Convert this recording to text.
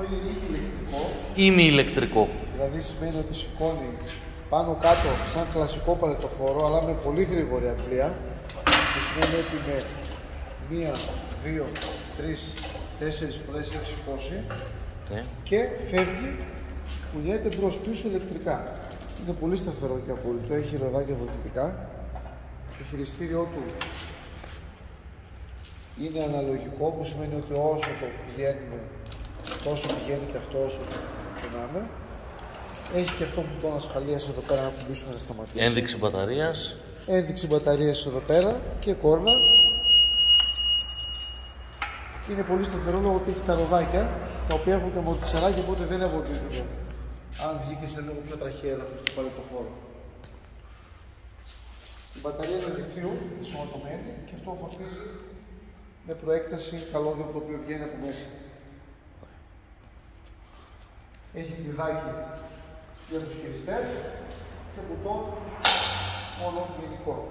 Αυτό είναι ηλεκτρικό, Ημι-ηλεκτρικό. δηλαδή σημαίνει ότι σηκώνει πάνω κάτω σαν κλασικό παλετοφόρο, αλλά με πολύ γρήγορη αντλία. Που σημαίνει ότι με μία, δύο, τρεις, τέσσερις φορές έχει σηκώσει Ναι. και φεύγει, κουνιέται μπρος πίσω ηλεκτρικά. Είναι πολύ σταθερό και απόλυτο, έχει ροδάκια βοηθητικά. Το χειριστήριό του είναι αναλογικό, που σημαίνει ότι όσο το πηγαίνουμε, τόσο πηγαίνει και αυτό όσο το κουνάμε. Έχει και αυτό που τον ασφαλείας εδώ πέρα να κουμπίσουμε να σταματήσει. Ένδειξη μπαταρίας. Ένδειξη μπαταρίας εδώ πέρα και κόρνα. Και είναι πολύ σταθερό λόγω ότι έχει τα ροδάκια, τα οποία έχουν και αμορτισεράκια, οπότε δεν εμποδίζουν. Αν βγει και σε λίγο πιο τραχαία έδαφος στο παλαιποφόρο. Η μπαταρία είναι λιθίου, ενσωματωμένη και αυτό φορτίζει με προέκταση καλώδιο το οποίο βγαίνει από μέσα. Έχει κλειδάκι για τους χειριστές και μπουτόν on-off γενικό.